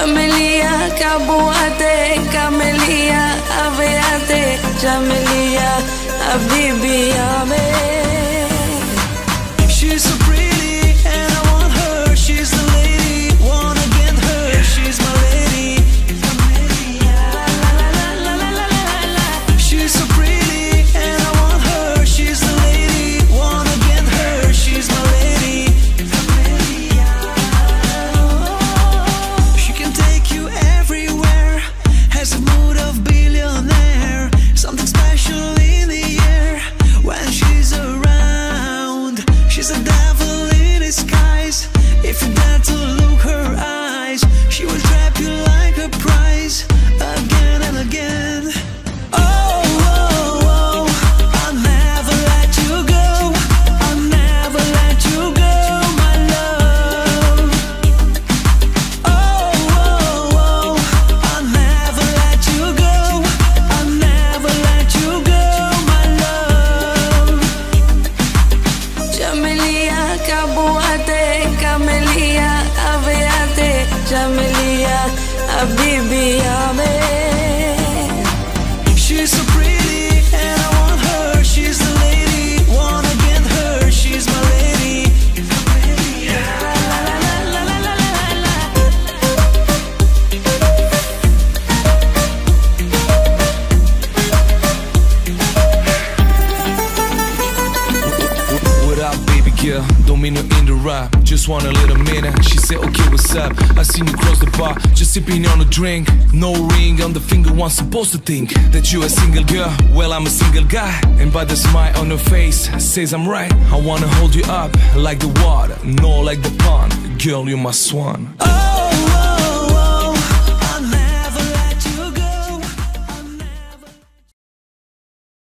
चमेलिया काबू आते कमलिया अब आते चमेलिया अभी भी आवे Habibi, girl? Don't mean to interrupt. Just want a little minute. She said, okay, what's up? I seen you cross the bar, just sipping on a drink. No ring on the finger, one supposed to think that you a single girl. Well, I'm a single guy. And by the smile on her face, says I'm right. I wanna hold you up like the water, no like the pond. Girl, you're my swan. Oh,